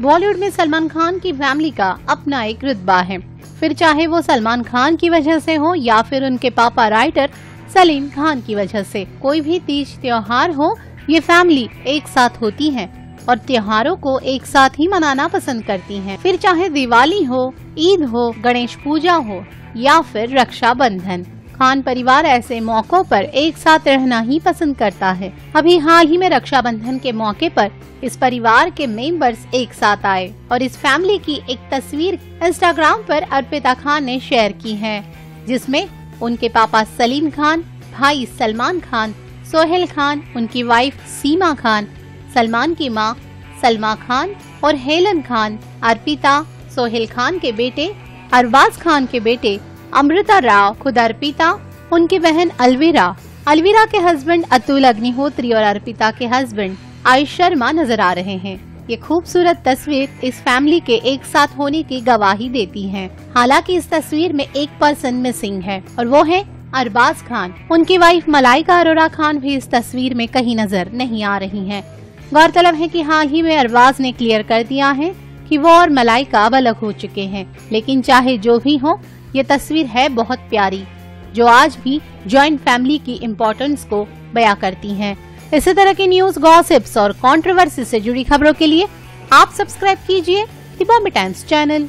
बॉलीवुड में सलमान खान की फैमिली का अपना एक रुतबा है फिर चाहे वो सलमान खान की वजह से हो या फिर उनके पापा राइटर सलीम खान की वजह से, कोई भी तीज त्योहार हो, ये फैमिली एक साथ होती है और त्योहारों को एक साथ ही मनाना पसंद करती हैं। फिर चाहे दिवाली हो, ईद हो, गणेश पूजा हो या फिर रक्षाबंधन खान परिवार ऐसे मौकों पर एक साथ रहना ही पसंद करता है। अभी हाल ही में रक्षाबंधन के मौके पर इस परिवार के मेंबर्स एक साथ आए और इस फैमिली की एक तस्वीर इंस्टाग्राम पर अर्पिता खान ने शेयर की है, जिसमें उनके पापा सलीम खान, भाई सलमान खान, सोहेल खान, उनकी वाइफ सीमा खान, सलमान की माँ सलमा खान और हेलन खान, अर्पिता, सोहेल खान के बेटे, अरबाज खान के बेटे अमृता राव, खुद अर्पिता, उनकी बहन अलवीरा। अलवीरा के हस्बैंड अतुल अग्निहोत्री और अर्पिता के हस्बैंड आयुष शर्मा नज़र आ रहे हैं। ये खूबसूरत तस्वीर इस फैमिली के एक साथ होने की गवाही देती है। हालाँकि इस तस्वीर में एक पर्सन मिसिंग है और वो है अरबाज खान। उनकी वाइफ मलाइका अरोरा खान भी इस तस्वीर में कहीं नज़र नहीं आ रही हैं। गौरतलब है कि हाल ही में अरबाज ने क्लियर कर दिया है कि वो और मलाइका अब अलग हो चुके हैं। लेकिन चाहे जो भी हो ये तस्वीर है बहुत प्यारी, जो आज भी ज्वाइंट फैमिली की इम्पोर्टेंस को बया करती हैं। इसी तरह की न्यूज़ गॉसिप्स और कंट्रोवर्सी से जुड़ी खबरों के लिए आप सब्सक्राइब कीजिए दिबॉम्बे टाइम्स चैनल